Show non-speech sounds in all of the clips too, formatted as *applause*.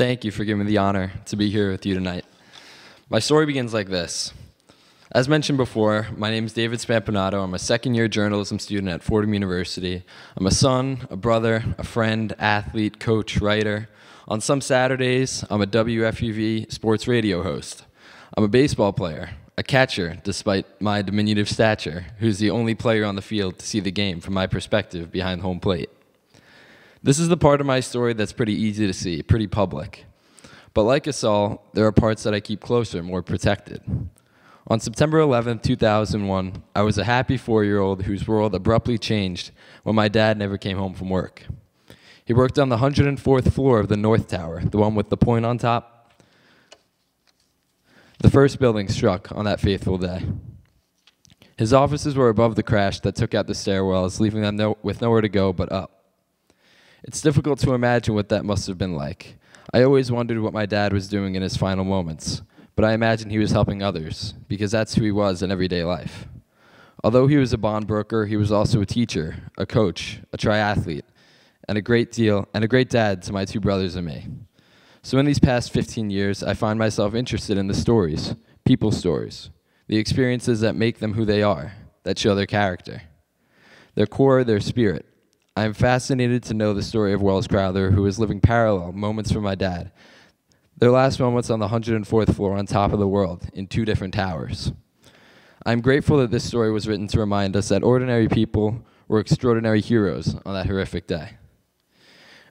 Thank you for giving me the honor to be here with you tonight. My story begins like this. As mentioned before, my name is David Spampinato. I'm a second year journalism student at Fordham University. I'm a son, a brother, a friend, athlete, coach, writer. On some Saturdays, I'm a WFUV sports radio host. I'm a baseball player, a catcher, despite my diminutive stature, who's the only player on the field to see the game from my perspective behind home plate. This is the part of my story that's pretty easy to see, pretty public. But like us all, there are parts that I keep closer, more protected. On September 11, 2001, I was a happy four year old whose world abruptly changed when my dad never came home from work. He worked on the 104th floor of the North Tower, the one with the point on top. The first building struck on that fateful day. His offices were above the crash that took out the stairwells, leaving them no, with nowhere to go but up. It's difficult to imagine what that must have been like. I always wondered what my dad was doing in his final moments, but I imagine he was helping others, because that's who he was in everyday life. Although he was a bond broker, he was also a teacher, a coach, a triathlete, and a great deal and a great dad to my two brothers and me. So in these past 15 years, I find myself interested in the stories, people's stories, the experiences that make them who they are, that show their character, their core, their spirit, I am fascinated to know the story of Welles Crowther, who is living parallel moments from my dad. Their last moments on the 104th floor on top of the world in two different towers. I'm grateful that this story was written to remind us that ordinary people were extraordinary heroes on that horrific day.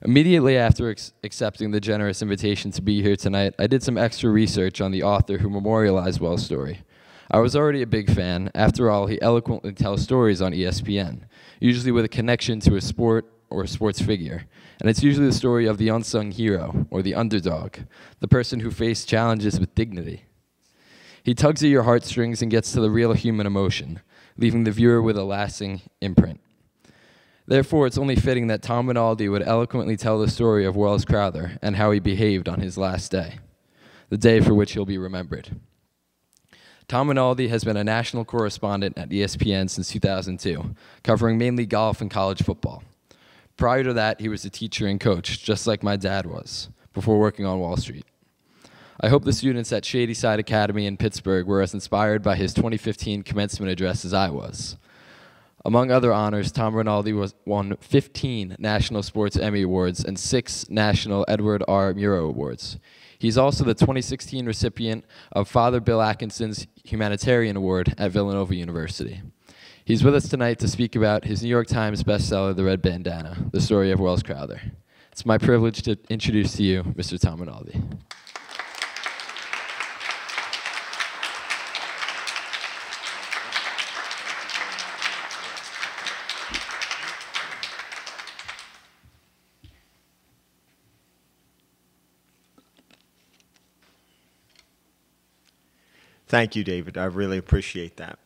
Immediately after accepting the generous invitation to be here tonight, I did some extra research on the author who memorialized Welles' story. I was already a big fan. After all, he eloquently tells stories on ESPN, usually with a connection to a sport or a sports figure. And it's usually the story of the unsung hero or the underdog, the person who faced challenges with dignity. He tugs at your heartstrings and gets to the real human emotion, leaving the viewer with a lasting imprint. Therefore, it's only fitting that Tom Rinaldi would eloquently tell the story of Welles Crowther and how he behaved on his last day, the day for which he'll be remembered. Tom Rinaldi has been a national correspondent at ESPN since 2002, covering mainly golf and college football. Prior to that, he was a teacher and coach, just like my dad was, before working on Wall Street. I hope the students at Shadyside Academy in Pittsburgh were as inspired by his 2015 commencement address as I was. Among other honors, Tom Rinaldi was, won 15 National Sports Emmy Awards and six National Edward R. Murrow Awards. He's also the 2016 recipient of Father Bill Atkinson's Humanitarian Award at Villanova University. He's with us tonight to speak about his New York Times bestseller, The Red Bandanna, the story of Welles Crowther. It's my privilege to introduce to you Mr. Tom Rinaldi. Thank you, David. I really appreciate that.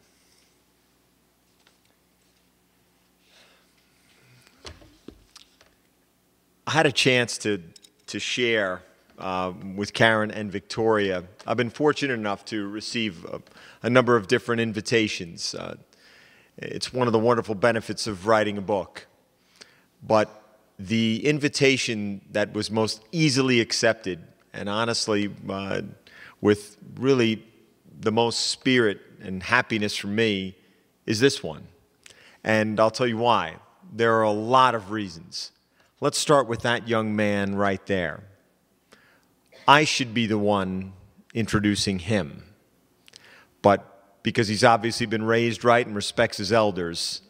I had a chance to, to share uh, with Karen and Victoria. I've been fortunate enough to receive a, a number of different invitations. Uh, it's one of the wonderful benefits of writing a book. But the invitation that was most easily accepted, and honestly, uh, with really the most spirit and happiness for me is this one. And I'll tell you why. There are a lot of reasons. Let's start with that young man right there. I should be the one introducing him. But because he's obviously been raised right and respects his elders,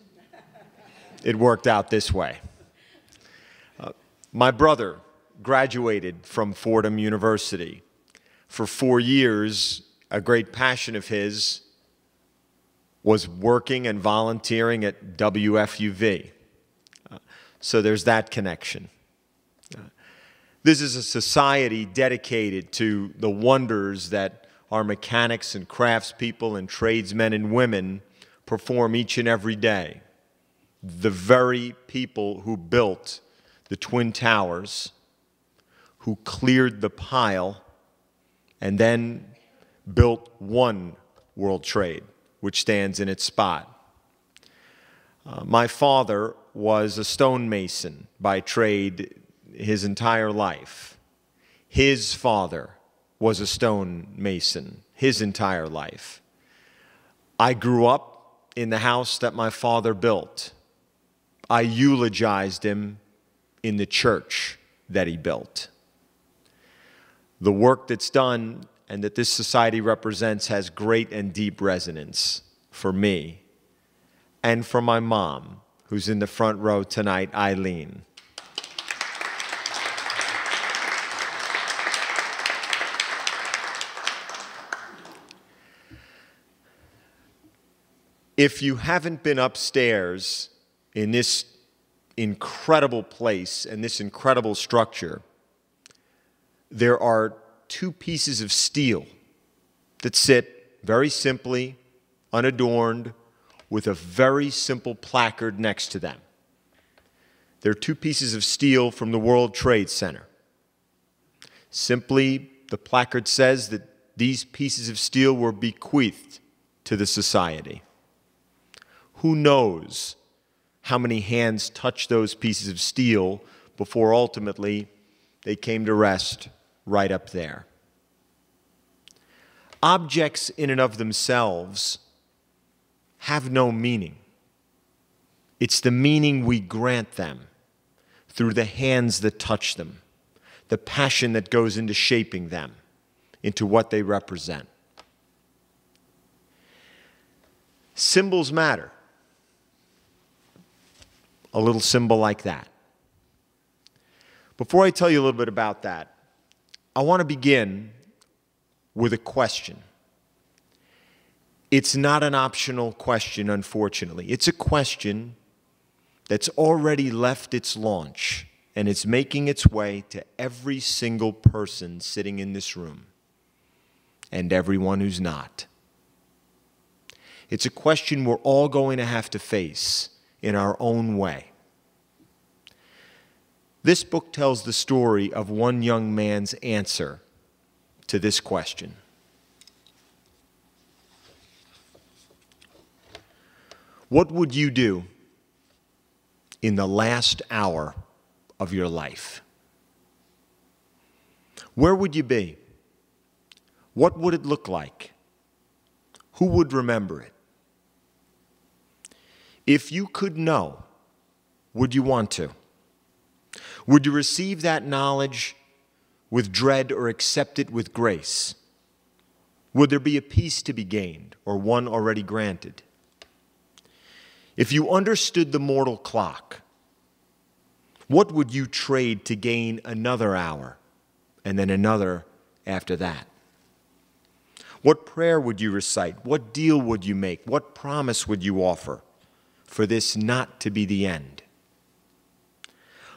it worked out this way. Uh, my brother graduated from Fordham University. For four years, a great passion of his was working and volunteering at WFUV. Uh, so there's that connection. Uh, this is a society dedicated to the wonders that our mechanics and craftspeople and tradesmen and women perform each and every day. The very people who built the Twin Towers, who cleared the pile, and then built one World Trade, which stands in its spot. Uh, my father was a stonemason by trade his entire life. his father was a stonemason his entire life. I grew up in the house that my father built. I eulogized him in the church that he built. The work that's done and that this society represents has great and deep resonance for me and for my mom, who's in the front row tonight, Eileen. If you haven't been upstairs in this incredible place and this incredible structure, there are two pieces of steel that sit very simply, unadorned, with a very simple placard next to them. They're two pieces of steel from the World Trade Center. Simply, the placard says that these pieces of steel were bequeathed to the society. Who knows how many hands touched those pieces of steel before ultimately they came to rest right up there? Objects in and of themselves have no meaning. It's the meaning we grant them through the hands that touch them, the passion that goes into shaping them into what they represent. Symbols matter a little symbol like that. Before I tell you a little bit about that, I want to begin with a question. It's not an optional question, unfortunately. It's a question that's already left its launch and it's making its way to every single person sitting in this room and everyone who's not. It's a question we're all going to have to face in our own way. This book tells the story of one young man's answer to this question. What would you do in the last hour of your life? Where would you be? What would it look like? Who would remember it? If you could know, would you want to? Would you receive that knowledge with dread or accept it with grace? Would there be a peace to be gained or one already granted? If you understood the mortal clock, what would you trade to gain another hour and then another after that? What prayer would you recite? What deal would you make? What promise would you offer? for this not to be the end.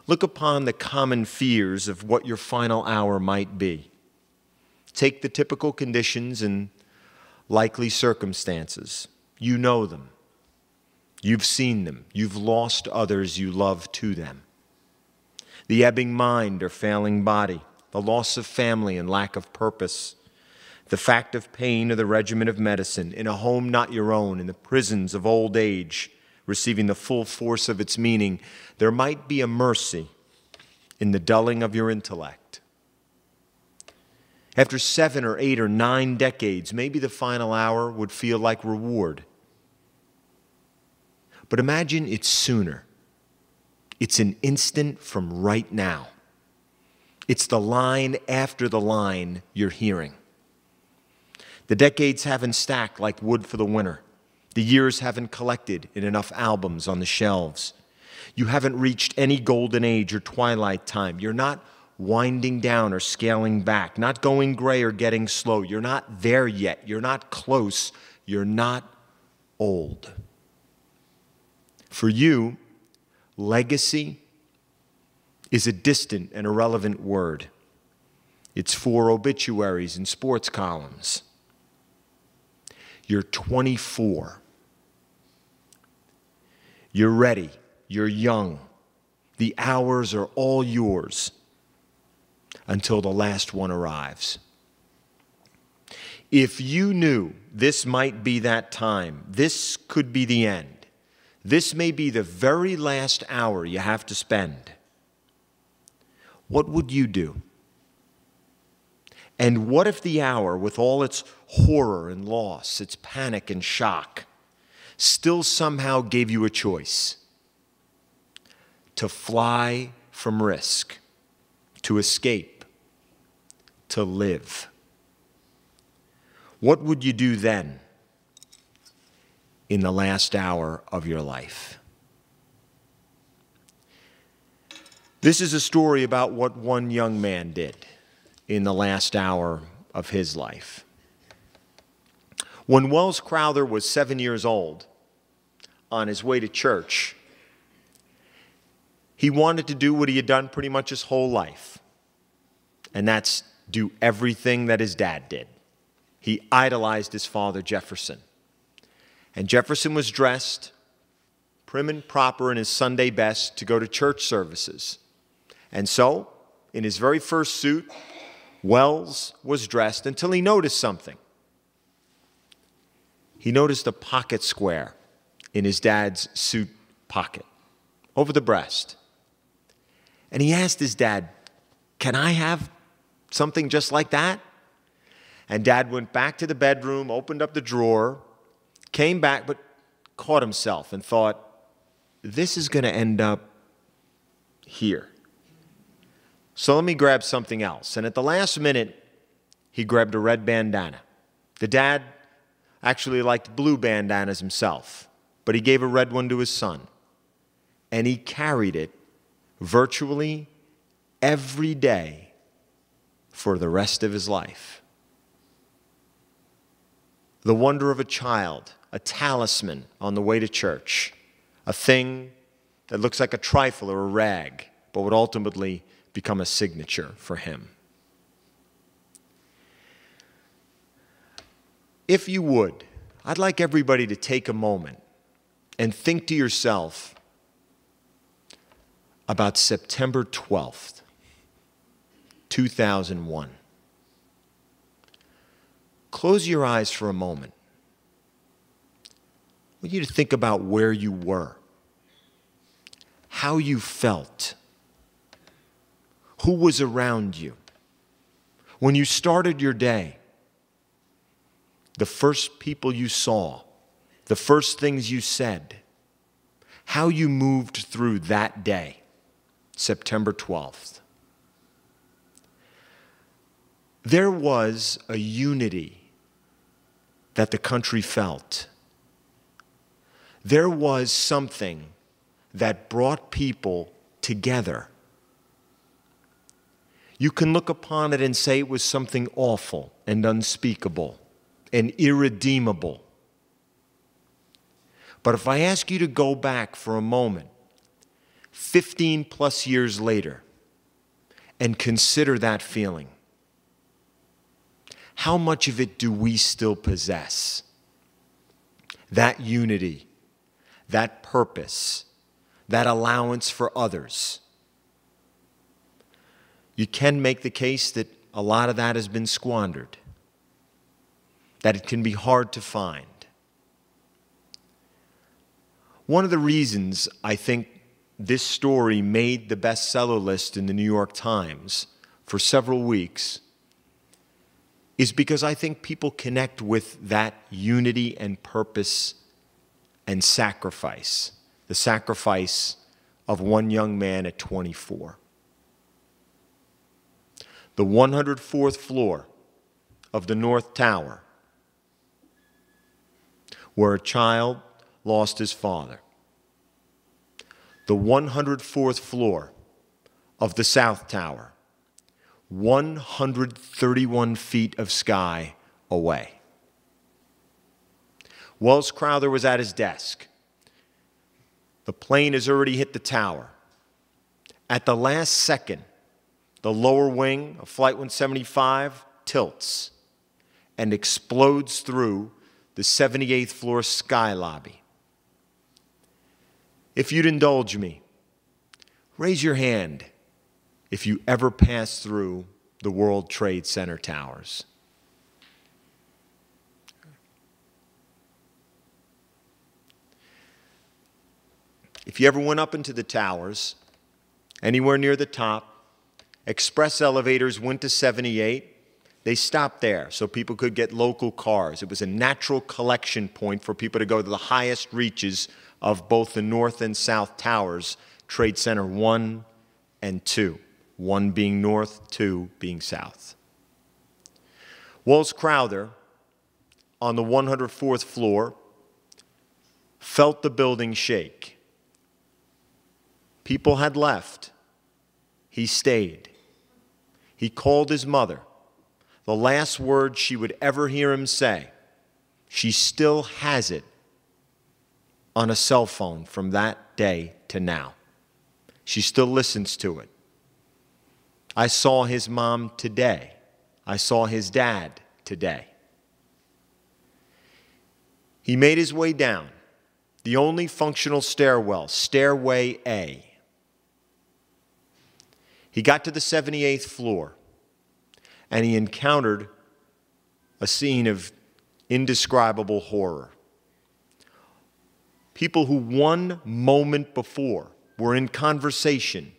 Look upon the common fears of what your final hour might be. Take the typical conditions and likely circumstances. You know them. You've seen them. You've lost others you love to them. The ebbing mind or failing body, the loss of family and lack of purpose, the fact of pain or the regimen of medicine, in a home not your own, in the prisons of old age, receiving the full force of its meaning, there might be a mercy in the dulling of your intellect. After seven or eight or nine decades, maybe the final hour would feel like reward. But imagine it's sooner. It's an instant from right now. It's the line after the line you're hearing. The decades haven't stacked like wood for the winter. The years haven't collected in enough albums on the shelves. You haven't reached any golden age or twilight time. You're not winding down or scaling back, not going gray or getting slow. You're not there yet. You're not close. You're not old. For you, legacy is a distant and irrelevant word. It's for obituaries and sports columns. You're 24. You're ready. You're young. The hours are all yours until the last one arrives. If you knew this might be that time, this could be the end, this may be the very last hour you have to spend, what would you do? And what if the hour, with all its horror and loss, its panic and shock, still somehow gave you a choice to fly from risk, to escape, to live? What would you do then in the last hour of your life? This is a story about what one young man did in the last hour of his life. When Welles Crowther was seven years old, on his way to church, he wanted to do what he had done pretty much his whole life, and that's do everything that his dad did. He idolized his father, Jefferson. And Jefferson was dressed prim and proper in his Sunday best to go to church services. And so, in his very first suit, Welles was dressed until he noticed something. He noticed a pocket square in his dad's suit pocket over the breast. And he asked his dad, Can I have something just like that? And dad went back to the bedroom, opened up the drawer, came back, but caught himself and thought, This is going to end up here. So let me grab something else. And at the last minute, he grabbed a red bandana. The dad actually liked blue bandanas himself, but he gave a red one to his son. And he carried it virtually every day for the rest of his life. The wonder of a child, a talisman on the way to church, a thing that looks like a trifle or a rag, but would ultimately become a signature for him. If you would, I'd like everybody to take a moment and think to yourself about September 12th, 2001. Close your eyes for a moment. I want you to think about where you were, how you felt who was around you. When you started your day, the first people you saw, the first things you said, how you moved through that day, September 12th. There was a unity that the country felt. There was something that brought people together. You can look upon it and say it was something awful and unspeakable and irredeemable. But if I ask you to go back for a moment, 15 plus years later, and consider that feeling, how much of it do we still possess? That unity, that purpose, that allowance for others you can make the case that a lot of that has been squandered, that it can be hard to find. One of the reasons I think this story made the bestseller list in the New York Times for several weeks is because I think people connect with that unity and purpose and sacrifice, the sacrifice of one young man at 24 the 104th floor of the North Tower, where a child lost his father. The 104th floor of the South Tower, 131 feet of sky away. Welles Crowther was at his desk. The plane has already hit the tower. At the last second, the lower wing of Flight 175 tilts and explodes through the 78th floor sky lobby. If you'd indulge me, raise your hand if you ever pass through the World Trade Center towers. If you ever went up into the towers, anywhere near the top, Express elevators went to 78. They stopped there so people could get local cars. It was a natural collection point for people to go to the highest reaches of both the North and South Towers, Trade Center 1 and 2, 1 being north, 2 being south. Welles Crowther, on the 104th floor, felt the building shake. People had left. He stayed. He called his mother. The last word she would ever hear him say. She still has it on a cell phone from that day to now. She still listens to it. I saw his mom today. I saw his dad today. He made his way down the only functional stairwell, Stairway A. He got to the 78th floor and he encountered a scene of indescribable horror people who one moment before were in conversation,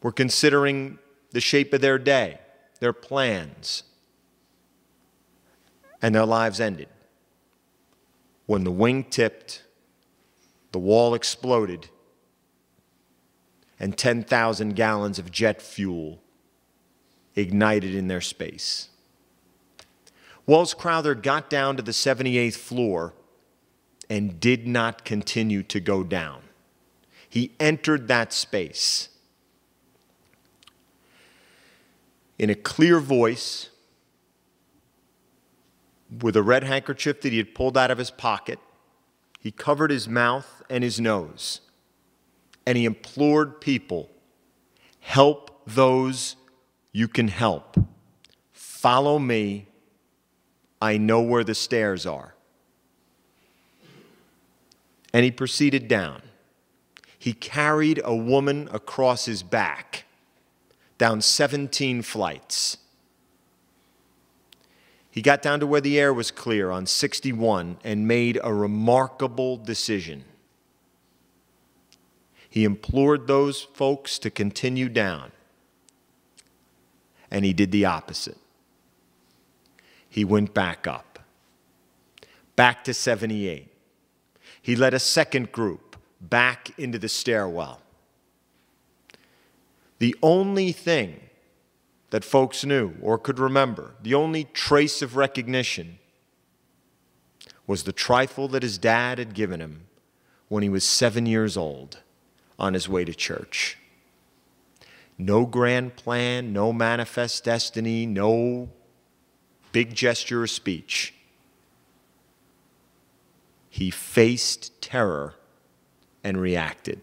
were considering the shape of their day, their plans, and their lives ended. When the wing tipped, the wall exploded, and 10,000 gallons of jet fuel ignited in their space. Welles Crowther got down to the 78th floor and did not continue to go down. He entered that space. In a clear voice, with a red handkerchief that he had pulled out of his pocket, he covered his mouth and his nose, and he implored people help those you can help. Follow me. I know where the stairs are. And he proceeded down. He carried a woman across his back down 17 flights. He got down to where the air was clear on 61 and made a remarkable decision. He implored those folks to continue down, and he did the opposite. He went back up, back to 78. He led a second group back into the stairwell. The only thing that folks knew or could remember, the only trace of recognition, was the trifle that his dad had given him when he was seven years old on his way to church. No grand plan, no manifest destiny, no big gesture or speech. He faced terror and reacted.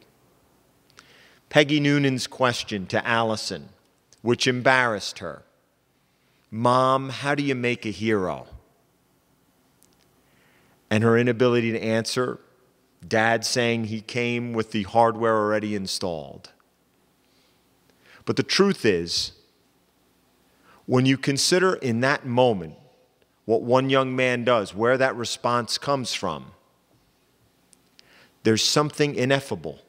Peggy Noonan's question to Allison, which embarrassed her Mom, how do you make a hero? And her inability to answer, Dad saying he came with the hardware already installed. But the truth is, when you consider in that moment what one young man does, where that response comes from, there's something ineffable,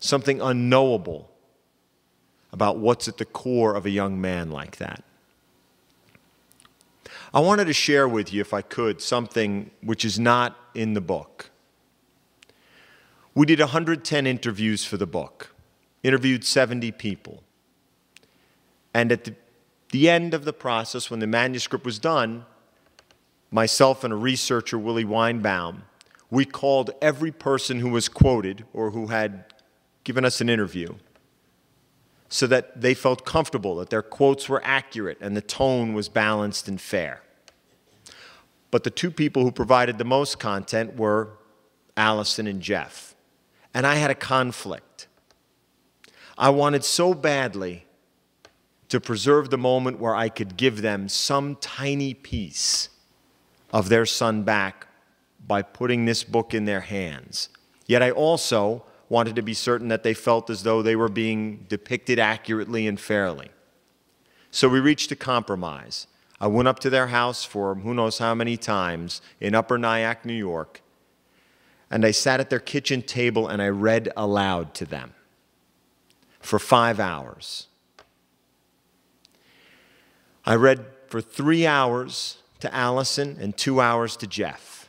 something unknowable about what's at the core of a young man like that. I wanted to share with you, if I could, something which is not in the book. We did 110 interviews for the book, interviewed 70 people. And at the, the end of the process, when the manuscript was done, myself and a researcher, Willie Weinbaum, we called every person who was quoted or who had given us an interview so that they felt comfortable that their quotes were accurate and the tone was balanced and fair. But the two people who provided the most content were Allison and Jeff. And I had a conflict. I wanted so badly to preserve the moment where I could give them some tiny piece of their son back by putting this book in their hands. Yet I also wanted to be certain that they felt as though they were being depicted accurately and fairly. So we reached a compromise. I went up to their house for who knows how many times in Upper Nyack, New York, and I sat at their kitchen table and I read aloud to them for five hours. I read for three hours to Allison and two hours to Jeff.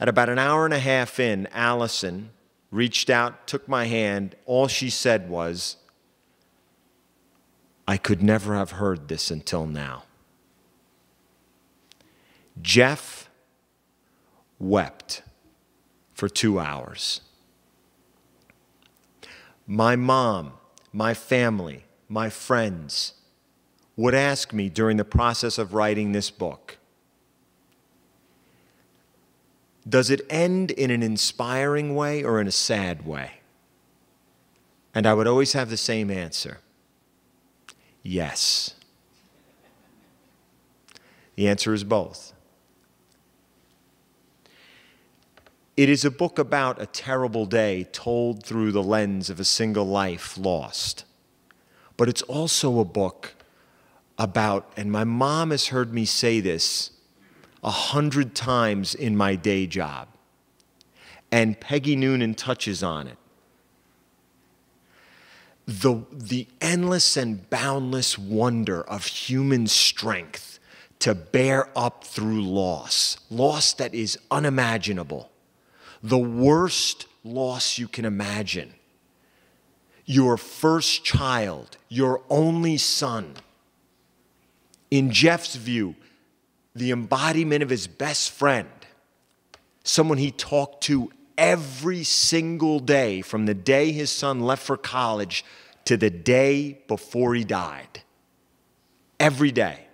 At about an hour and a half in, Allison reached out, took my hand. All she said was, I could never have heard this until now. Jeff wept for two hours. My mom, my family, my friends would ask me during the process of writing this book Does it end in an inspiring way or in a sad way? And I would always have the same answer yes. The answer is both. It is a book about a terrible day told through the lens of a single life lost. But it's also a book about, and my mom has heard me say this a hundred times in my day job, and Peggy Noonan touches on it. The, the endless and boundless wonder of human strength to bear up through loss, loss that is unimaginable the worst loss you can imagine. Your first child, your only son. In Jeff's view, the embodiment of his best friend, someone he talked to every single day from the day his son left for college to the day before he died. Every day.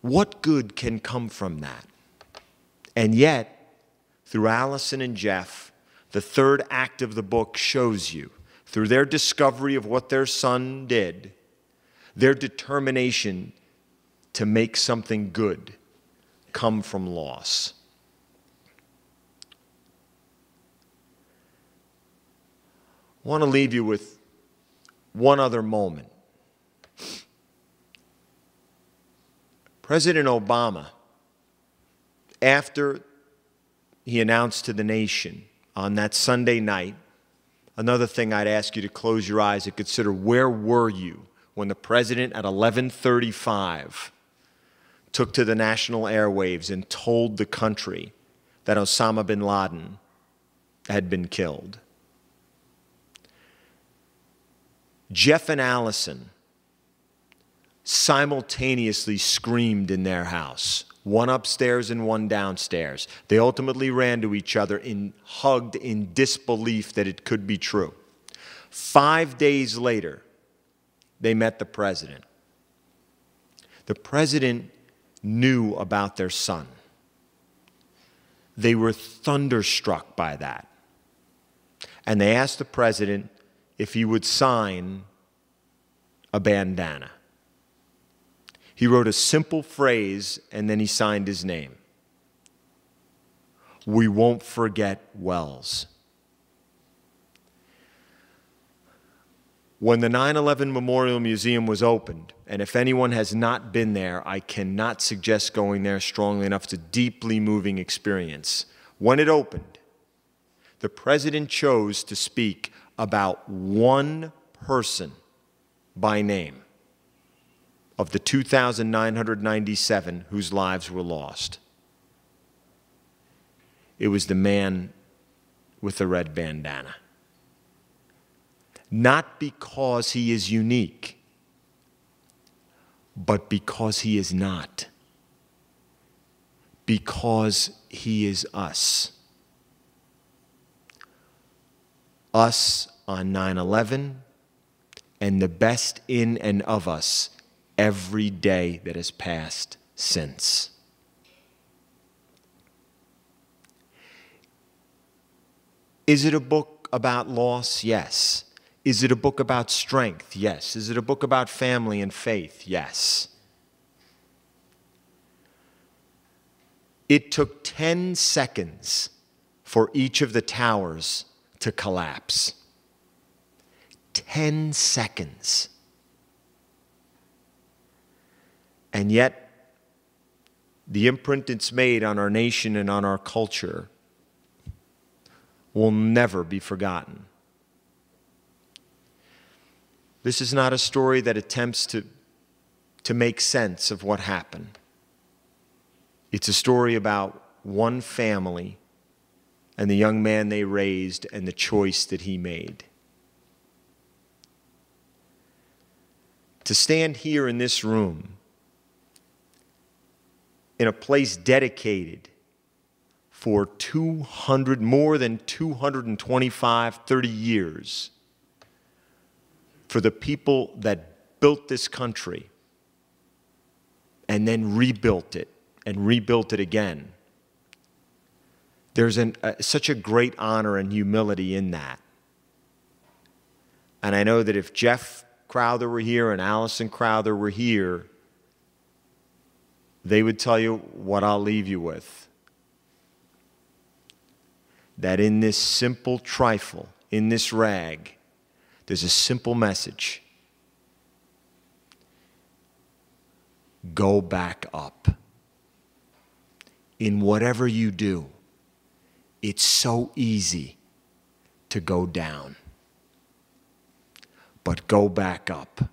What good can come from that? And yet, through Allison and Jeff, the third act of the book shows you, through their discovery of what their son did, their determination to make something good come from loss. I want to leave you with one other moment. President Obama after he announced to the nation on that Sunday night, another thing I'd ask you to close your eyes and consider where were you when the president at 1135 took to the national airwaves and told the country that Osama bin Laden had been killed. Jeff and Allison simultaneously screamed in their house one upstairs and one downstairs. They ultimately ran to each other and hugged in disbelief that it could be true. Five days later, they met the president. The president knew about their son. They were thunderstruck by that. And they asked the president if he would sign a bandana. He wrote a simple phrase and then he signed his name. We won't forget Welles. When the 9 11 Memorial Museum was opened, and if anyone has not been there, I cannot suggest going there strongly enough. It's a deeply moving experience. When it opened, the president chose to speak about one person by name of the 2,997 whose lives were lost. It was the man with the red bandana. Not because he is unique, but because he is not. Because he is us. Us on 9 11, and the best in and of us every day that has passed since. Is it a book about loss? Yes. Is it a book about strength? Yes. Is it a book about family and faith? Yes. It took 10 seconds for each of the towers to collapse. 10 seconds. And yet, the imprint it's made on our nation and on our culture will never be forgotten. This is not a story that attempts to, to make sense of what happened. It's a story about one family and the young man they raised and the choice that he made. To stand here in this room, in a place dedicated for 200, more than 225, 30 years, for the people that built this country and then rebuilt it and rebuilt it again. There's an, uh, such a great honor and humility in that. And I know that if Jeff Crowther were here and Allison Crowther were here, they would tell you what I'll leave you with. That in this simple trifle, in this rag, there's a simple message go back up. In whatever you do, it's so easy to go down. But go back up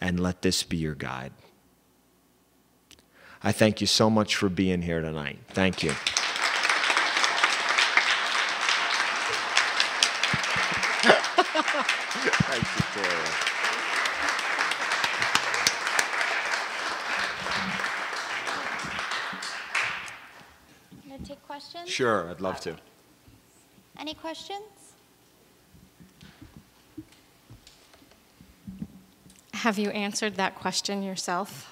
and let this be your guide. I thank you so much for being here tonight. Thank you. Thank you, Victoria. Gonna take questions? Sure, I'd love to. Any questions? Have you answered that question yourself?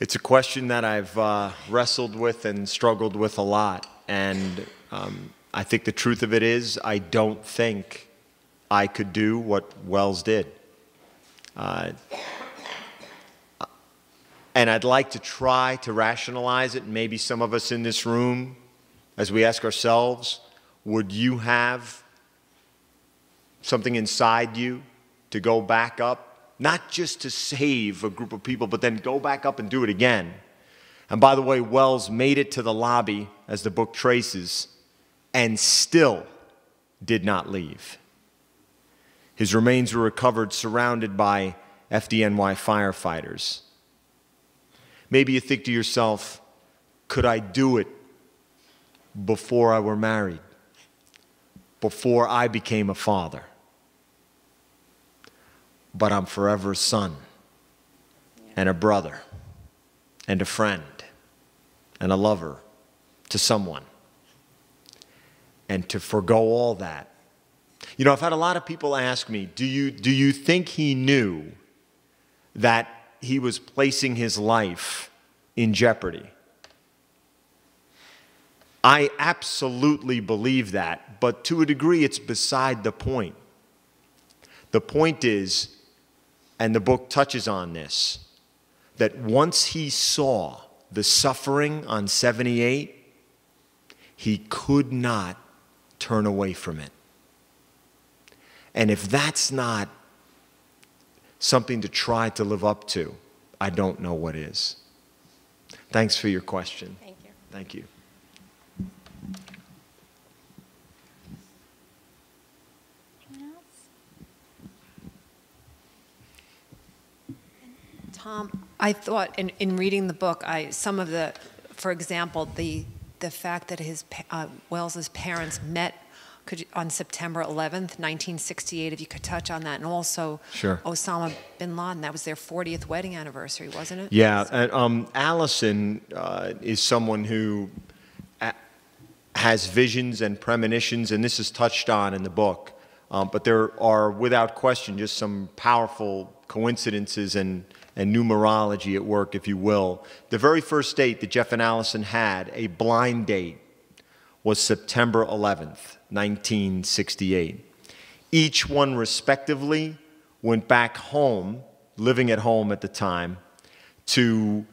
It's a question that I've uh, wrestled with and struggled with a lot. And um, I think the truth of it is, I don't think I could do what Welles did. Uh, and I'd like to try to rationalize it. Maybe some of us in this room, as we ask ourselves, would you have something inside you to go back up? Not just to save a group of people, but then go back up and do it again. And by the way, Welles made it to the lobby, as the book traces, and still did not leave. His remains were recovered surrounded by FDNY firefighters. Maybe you think to yourself, could I do it before I were married? Before I became a father? But I'm forever a son and a brother and a friend and a lover to someone. And to forego all that. You know, I've had a lot of people ask me, do you, do you think he knew that he was placing his life in jeopardy? I absolutely believe that, but to a degree, it's beside the point. The point is, and the book touches on this, that once he saw the suffering on 78, he could not turn away from it. And if that's not something to try to live up to, I don't know what is. Thanks for your question. Thank you. Thank you. Tom, I thought in, in reading the book, I some of the, for example, the the fact that his uh, Welles's parents met could you, on September 11th, 1968. If you could touch on that, and also Sure. Osama bin Laden. That was their 40th wedding anniversary, wasn't it? Yeah, and, um, Allison uh, is someone who has visions and premonitions, and this is touched on in the book. Um, but there are, without question, just some powerful coincidences and, and numerology at work, if you will. The very first date that Jeff and Allison had, a blind date, was September 11th, 1968. Each one, respectively, went back home, living at home at the time, to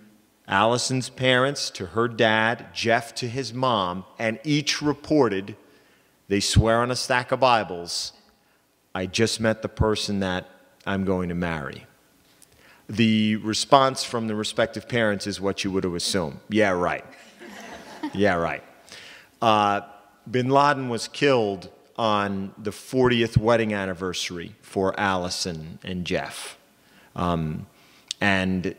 Allison's parents, to her dad, Jeff to his mom, and each reported, they swear on a stack of Bibles, I just met the person that I'm going to marry. The response from the respective parents is what you would have assumed. Yeah, right. yeah, right. Uh, bin Laden was killed on the 40th wedding anniversary for Allison and Jeff. Um, and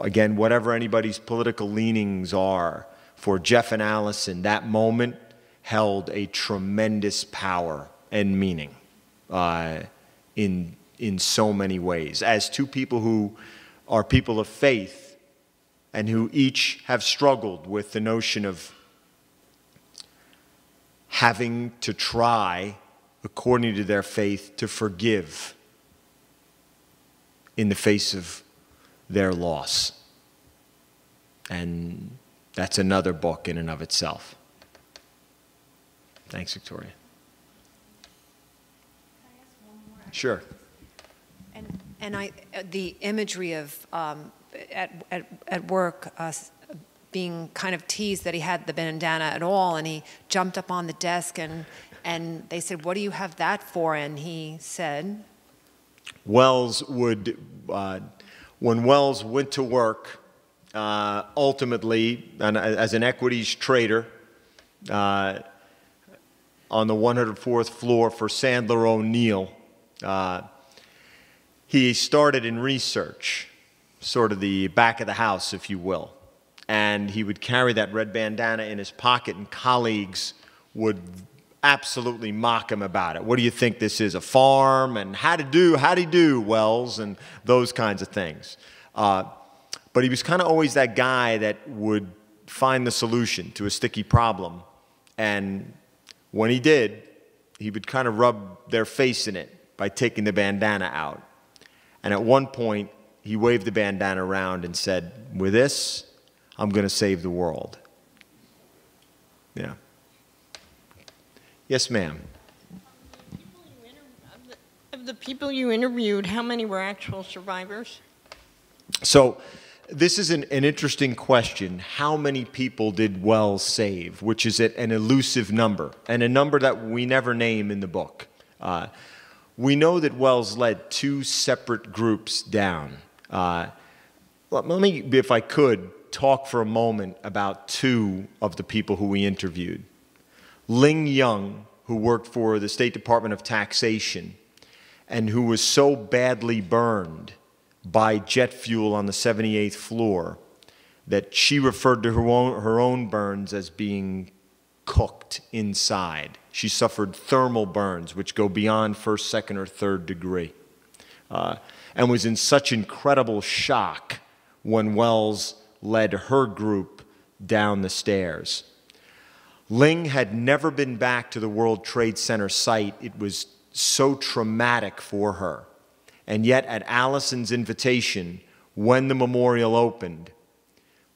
again, whatever anybody's political leanings are, for Jeff and Allison, that moment held a tremendous power and meaning uh, in, in so many ways. As two people who are people of faith and who each have struggled with the notion of having to try, according to their faith, to forgive in the face of their loss. And that's another book in and of itself. Thanks, Victoria. Sure. And, I, the imagery of um, at, at, at work uh, being kind of teased that he had the bandana at all, and he jumped up on the desk and and they said, "What do you have that for?" And he said, Welles would, uh, when Welles went to work, uh, ultimately, as an equities trader, uh, on the 104th floor for Sandler O'Neill, uh, he started in research, sort of the back of the house, if you will. And he would carry that red bandana in his pocket, and colleagues would absolutely mock him about it. What do you think this is, a farm? And how to do, how do you do, Welles? And those kinds of things. Uh, but he was kind of always that guy that would find the solution to a sticky problem. And when he did, he would kind of rub their face in it by taking the bandana out. And at one point, he waved the bandana around and said, With this, I'm going to save the world. Yeah. Yes, ma'am. Of the people you interviewed, how many were actual survivors? So, this is an, an interesting question. How many people did Welles save? Which is an elusive number, and a number that we never name in the book. Uh, we know that Welles led two separate groups down. Uh, let me, if I could, talk for a moment about two of the people who we interviewed. Ling Young, who worked for the State Department of Taxation and who was so badly burned by jet fuel on the 78th floor that she referred to her own, her own burns as being cooked inside. She suffered thermal burns, which go beyond first, second, or third degree, uh, and was in such incredible shock when Welles led her group down the stairs. Ling had never been back to the World Trade Center site. It was so traumatic for her. And yet, at Allison's invitation, when the memorial opened,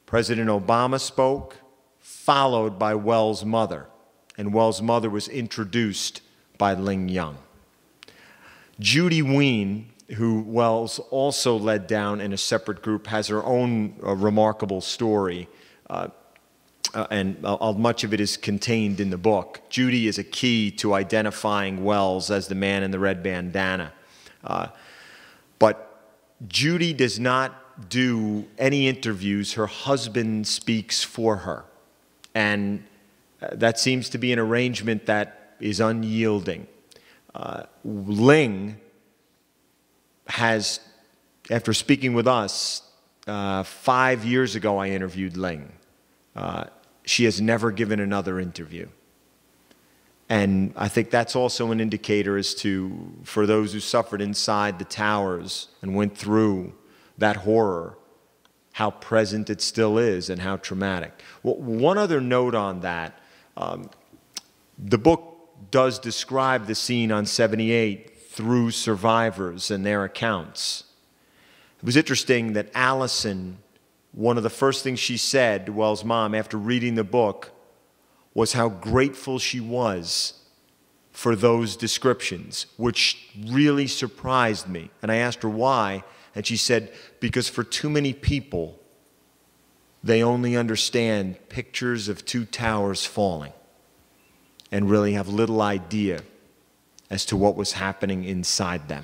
President Obama spoke, followed by Welles' mother. And Welles' mother was introduced by Ling Young. Judy Wein, who Welles also led down in a separate group, has her own uh, remarkable story. Uh, uh, and uh, much of it is contained in the book. Judy is a key to identifying Welles as the man in the red bandana. Uh, but Judy does not do any interviews. Her husband speaks for her. And uh, that seems to be an arrangement that is unyielding. Uh, Ling has, after speaking with us, uh, five years ago, I interviewed Ling. Uh, she has never given another interview. And I think that's also an indicator as to, for those who suffered inside the towers and went through that horror, how present it still is and how traumatic. Well, one other note on that um, the book does describe the scene on 78 through survivors and their accounts. It was interesting that Allison one of the first things she said to Welles' mom after reading the book was how grateful she was for those descriptions, which really surprised me. And I asked her why, and she said, because for too many people, they only understand pictures of two towers falling and really have little idea as to what was happening inside them.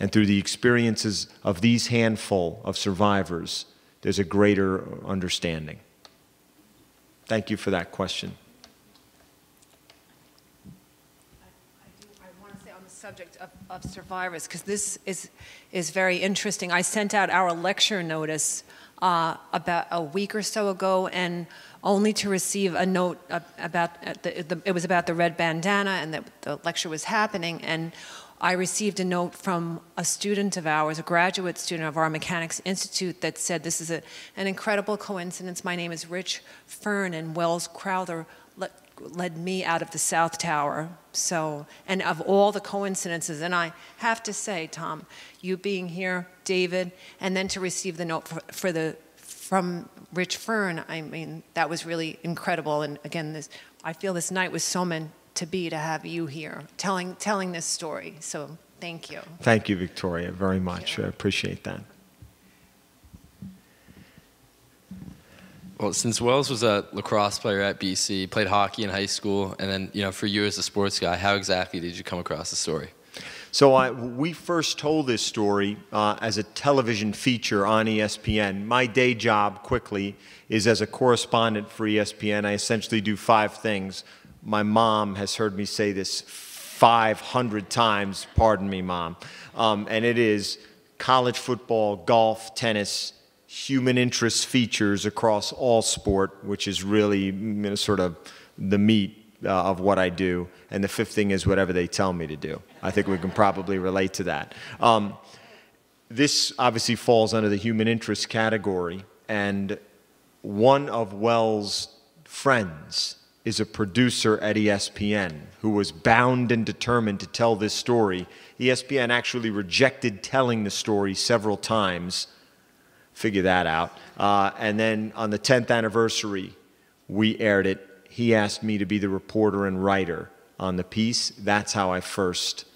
And through the experiences of these handful of survivors, there's a greater understanding. Thank you for that question. I want to say on the subject of, of survivors, because this is, is very interesting. I sent out our lecture notice uh, about a week or so ago, and only to receive a note about, uh, the, the, it was about the red bandana, and that the lecture was happening, and I received a note from a student of ours, a graduate student of our Mechanics Institute, that said, This is a, an incredible coincidence. My name is Rich Fern, and Welles Crowther led me out of the South Tower. So, and of all the coincidences, and I have to say, Tom, you being here, David, and then to receive the note for, for the from Rich Fern, I mean, that was really incredible. And again, this, I feel this night was so meant to be to have you here telling, telling this story. So thank you. Thank you, Victoria, very much. I appreciate that. Well, since Welles was a lacrosse player at BC, played hockey in high school, and then, you know, for you as a sports guy, how exactly did you come across the story? So I, we first told this story uh, as a television feature on ESPN. My day job, quickly, is as a correspondent for ESPN. I essentially do five things my mom has heard me say this 500 times. Pardon me, mom. Um, and it is college football, golf, tennis, human interest features across all sport, which is really sort of the meat uh, of what I do. And the fifth thing is whatever they tell me to do. I think we can probably relate to that. Um, this obviously falls under the human interest category. And one of Welles' friends is a producer at ESPN who was bound and determined to tell this story. ESPN actually rejected telling the story several times. Figure that out. Uh, and then on the 10th anniversary, we aired it. He asked me to be the reporter and writer on the piece. That's how I first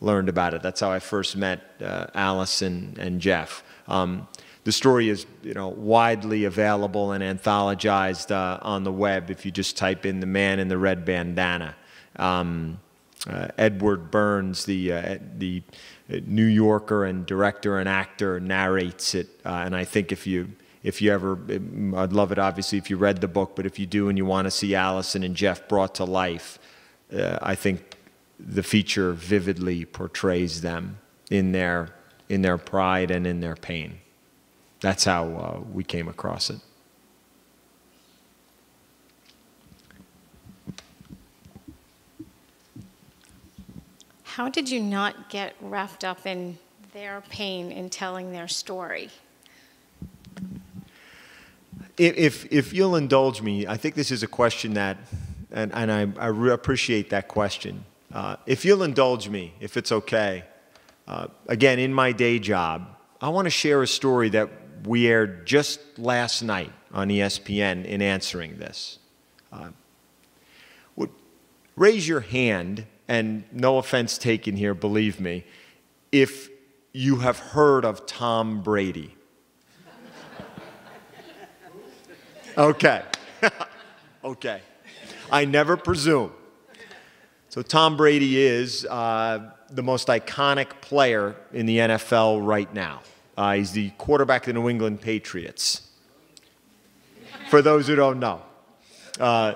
learned about it. That's how I first met uh, Allison and Jeff. Um, the story is you know widely available and anthologized uh, on the web if you just type in the man in the red bandana. Um, uh, Edward Burns, the uh, the New Yorker and director and actor, narrates it, uh, and I think if you if you ever, I'd love it obviously if you read the book, but if you do and you want to see Allison and Jeff brought to life, uh, I think the feature vividly portrays them in their in their pride and in their pain. That's how uh, we came across it. How did you not get wrapped up in their pain in telling their story? If, if you'll indulge me, I think this is a question that, and, and I, I re- appreciate that question. Uh, if you'll indulge me, if it's okay, uh, again, in my day job, I want to share a story that we aired just last night on ESPN in answering this. Uh, would raise your hand, and no offense taken here, believe me, if you have heard of Tom Brady. *laughs* Okay. *laughs* okay. I never presume. So, Tom Brady is uh, the most iconic player in the NFL right now. Uh, he's the quarterback of the New England Patriots. For those who don't know, uh,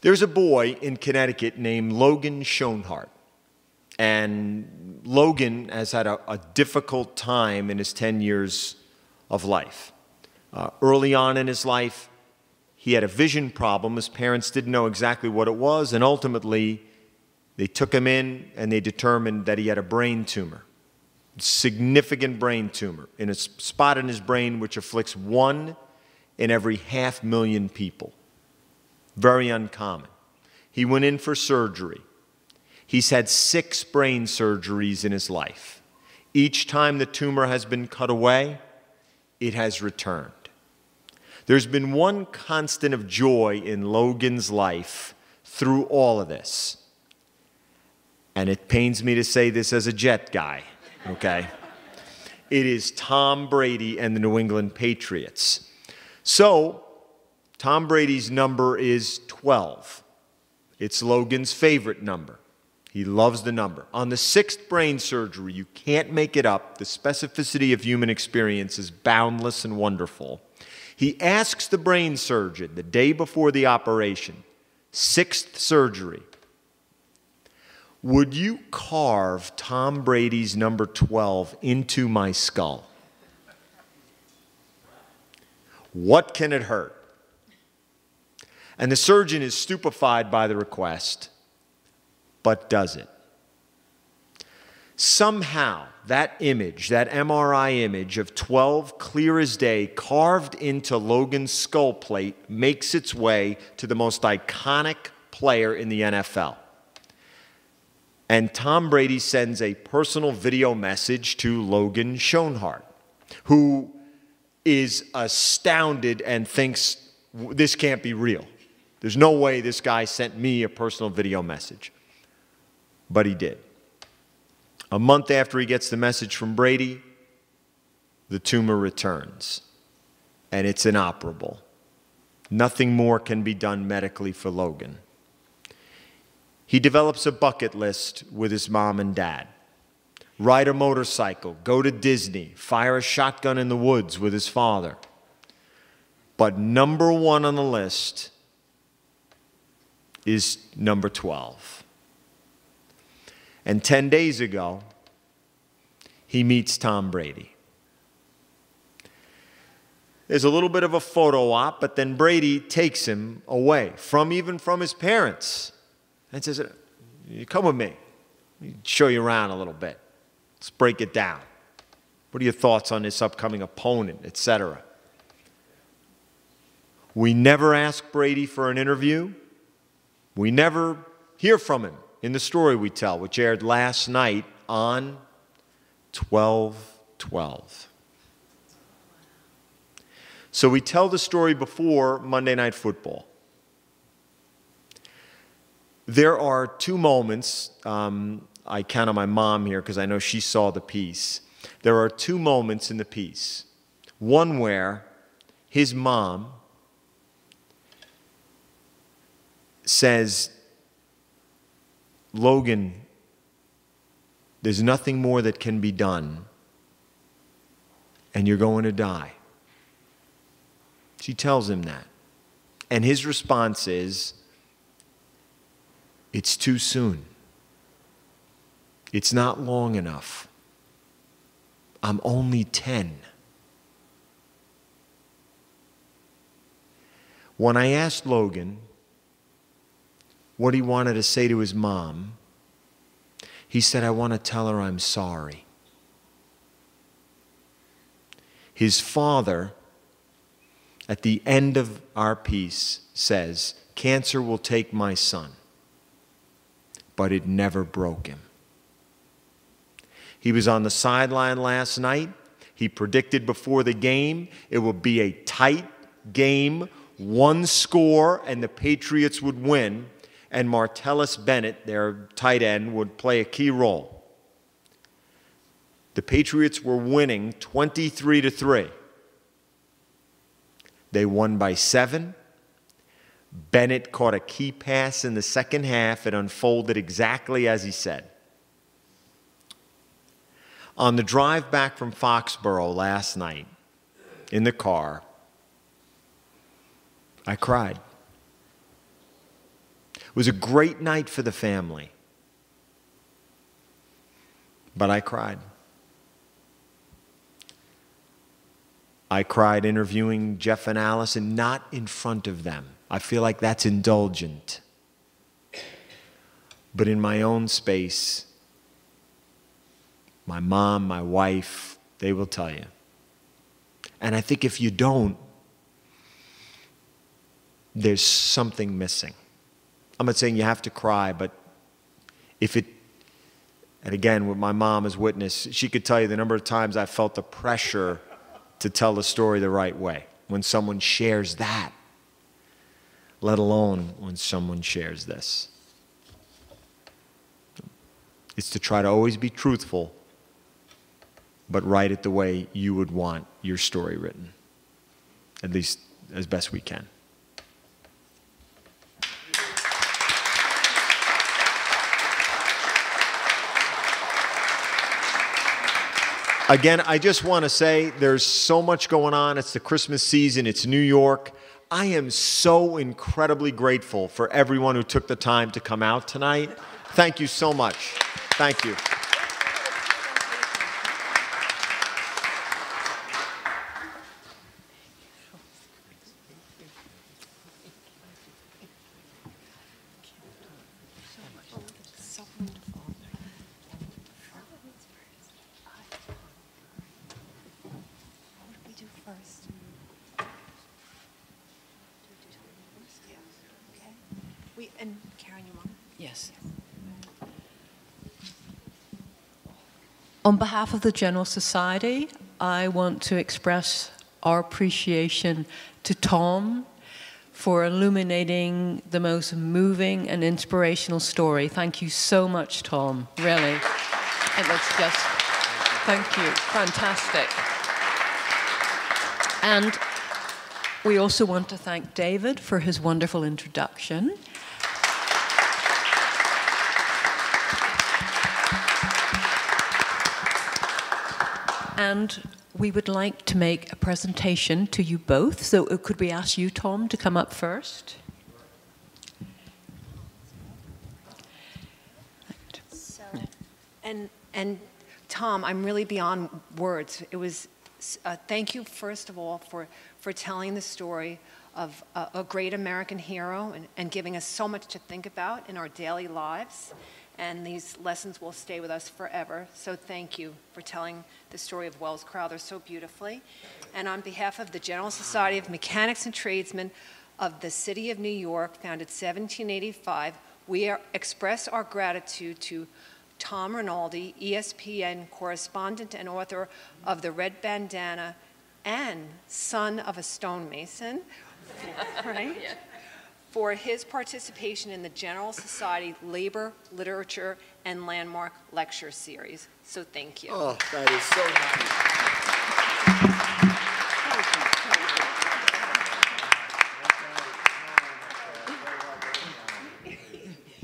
there's a boy in Connecticut named Logan Schoenhardt. And Logan has had a, a difficult time in his 10 years of life. Uh, early on in his life, he had a vision problem. His parents didn't know exactly what it was, and ultimately, they took him in and they determined that he had a brain tumor significant brain tumor in a spot in his brain which afflicts one in every half million people. Very uncommon. He went in for surgery. He's had six brain surgeries in his life. Each time the tumor has been cut away, it has returned. There's been one constant of joy in Logan's life through all of this. And it pains me to say this as a jet guy okay? It is Tom Brady and the New England Patriots. So, Tom Brady's number is 12. It's Logan's favorite number. He loves the number. On the sixth brain surgery, you can't make it up. The specificity of human experience is boundless and wonderful. He asks the brain surgeon the day before the operation, sixth surgery, Would you carve Tom Brady's number 12 into my skull? What can it hurt? And the surgeon is stupefied by the request, but does it. Somehow, that image, that MRI image of 12 clear as day carved into Logan's skull plate, makes its way to the most iconic player in the NFL. And Tom Brady sends a personal video message to Logan Schoenhardt, who is astounded and thinks this can't be real. There's no way this guy sent me a personal video message. But he did. A month after he gets the message from Brady, the tumor returns, and it's inoperable. Nothing more can be done medically for Logan. He develops a bucket list with his mom and dad ride a motorcycle, go to Disney, fire a shotgun in the woods with his father. But number one on the list is number 12. And 10 days ago, he meets Tom Brady. There's a little bit of a photo op, but then Brady takes him away from even from his parents and says, Come with me. show you around a little bit. Let's break it down. What are your thoughts on this upcoming opponent, etc.? We never ask Brady for an interview. We never hear from him in the story we tell, which aired last night on 1212. So we tell the story before Monday Night Football. There are two moments. Um, I count on my mom here because I know she saw the piece. There are two moments in the piece. One where his mom says, Logan, there's nothing more that can be done, and you're going to die. She tells him that. And his response is, It's too soon. It's not long enough. I'm only 10. When I asked Logan what he wanted to say to his mom, he said, I want to tell her I'm sorry. His father, at the end of our piece, says, Cancer will take my son, but it never broke him. He was on the sideline last night. He predicted before the game it would be a tight game, one score, and the Patriots would win and Martellus Bennett, their tight end, would play a key role. The Patriots were winning 23 to 3. They won by 7. Bennett caught a key pass in the second half. It unfolded exactly as he said. On the drive back from Foxborough last night, in the car, I cried. Was a great night for the family. But I cried. I cried interviewing Jeff and Allison, not in front of them. I feel like that's indulgent. But in my own space, my mom, my wife, they will tell you. And I think if you don't, there's something missing. I'm not saying you have to cry, but if it, and again, with my mom as witness, she could tell you the number of times I felt the pressure to tell the story the right way when someone shares that, let alone when someone shares this. It's to try to always be truthful, but write it the way you would want your story written, at least as best we can. Again, I just want to say there's so much going on. It's the Christmas season, it's New York. I am so incredibly grateful for everyone who took the time to come out tonight. Thank you so much. Thank you. So wonderful. What do we do first? Okay. We, and Karen, you want? Yes. On behalf of the General Society, I want to express our appreciation to Tom for illuminating the most moving and inspirational story. Thank you so much, Tom. Really. It was just, thank you. Fantastic. And we also want to thank David for his wonderful introduction. And we would like to make a presentation to you both. So could we ask you, Tom, to come up first? So, And, and Tom, I'm really beyond words. It was, uh, thank you, first of all, for, for telling the story of a, great American hero and, and giving us so much to think about in our daily lives. And these lessons will stay with us forever. So thank you for telling the story of Welles Crowther so beautifully. And on behalf of the General Society of Mechanics and Tradesmen of the City of New York, founded 1785, we are, express our gratitude to Tom Rinaldi, ESPN correspondent and author of The Red Bandanna and son of a stonemason, *laughs* right? For his participation in the General Society Labor, Literature, and Landmark Lecture Series. So thank you. Oh, that is so nice.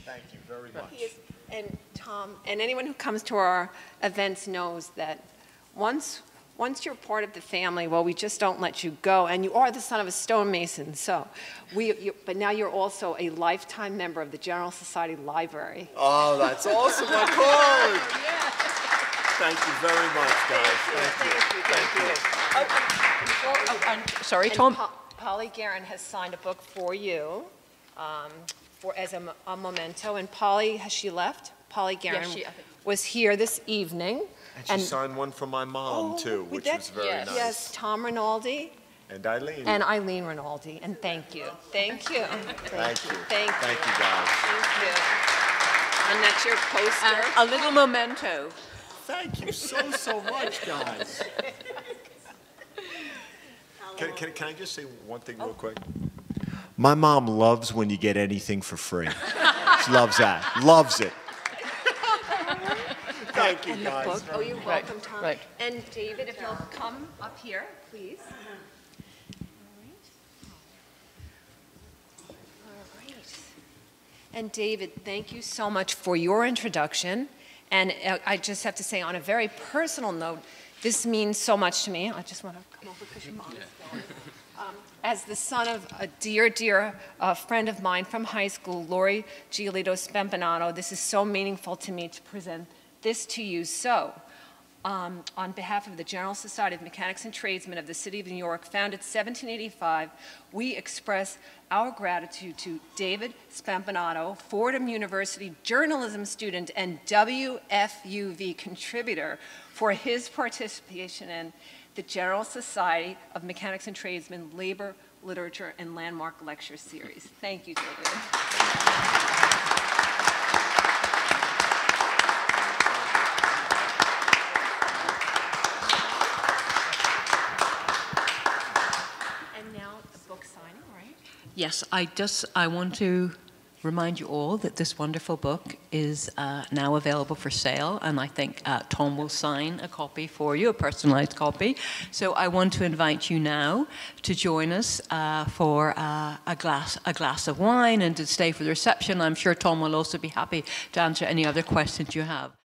Thank you very much. He is- And Tom, and anyone who comes to our events knows that once, once you're part of the family, well, we just don't let you go. And you are the son of a stonemason, so we, you- but now you're also a lifetime member of the General Society Library. Oh, that's awesome. My *laughs* card. Thank you very much, guys. Thank you. Thank you, thank you. Before- Oh, and, sorry, And Tom. Po- Polly Guerin has signed a book for you, um, for, as a a memento, and Polly, has she left? Polly Guerin she- was here this evening. And she signed one for my mom, Oh, too, which that- was very yes. nice. Yes, Tom Rinaldi And Eileen. and Eileen Rinaldi, and thank you. Thank you. Thank you. Thank you. Thank you, guys. Thank you. And that's your poster. a little memento. Thank you so, so much, guys. Can, can, can I just say one thing real oh. quick? My mom loves when you get anything for free. She loves that. Loves it. Thank you, And the guys. book. Oh, you're Right, welcome, Tom. right. And David, if you'll come up here, please. All right. And David, thank you so much for your introduction. And uh, I just have to say, on a very personal note, this means so much to me. I just want to come over because your mom's there. Um, As the son of a dear, dear uh, friend of mine from high school, Lori Giolito Spampinato, this is so meaningful to me to present this to you. So, um, on behalf of the General Society of Mechanics and Tradesmen of the City of New York, founded 1785, we express our gratitude to David Spampinato, Fordham University journalism student and WFUV contributor, for his participation in the General Society of Mechanics and Tradesmen Labor, Literature, and Landmark Lecture Series. Thank you, David. And now the book signing, right? Yes, I just I want to remind you all that this wonderful book is uh, now available for sale, and I think uh, Tom will sign a copy for you, a personalized copy. So I want to invite you now to join us uh, for uh, a glass a glass of wine and to stay for the reception. I'm sure Tom will also be happy to answer any other questions you have.